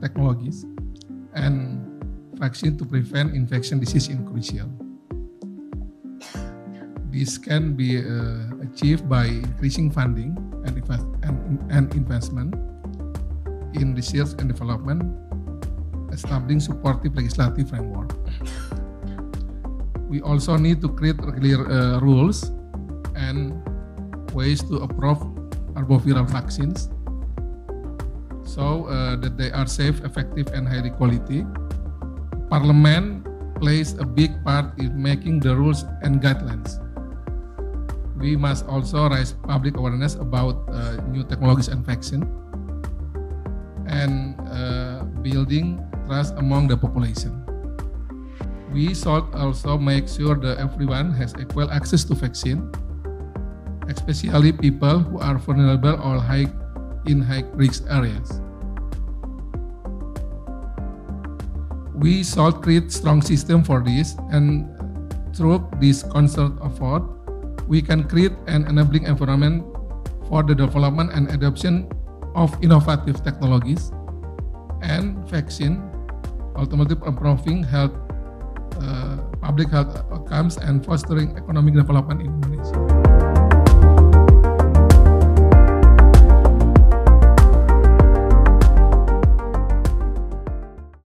technologies and vaccine to prevent infection disease in crucial. This can be uh, achieved by increasing funding and, and, and investment in research and development, establishing supportive legislative framework. We also need to create clear uh, rules and ways to approve arboviral vaccines so uh, that they are safe, effective, and highly quality. Parliament plays a big part in making the rules and guidelines we must also raise public awareness about uh, new technologies and vaccine and uh, building trust among the population. We should also make sure that everyone has equal access to vaccine, especially people who are vulnerable or high in high risk areas. We should create strong system for this and through this concert effort, we can create an enabling environment for the development and adoption of innovative technologies and vaccine, ultimately improving health, uh, public health outcomes and fostering economic development in Indonesia.